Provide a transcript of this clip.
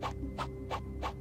バッバッバッ。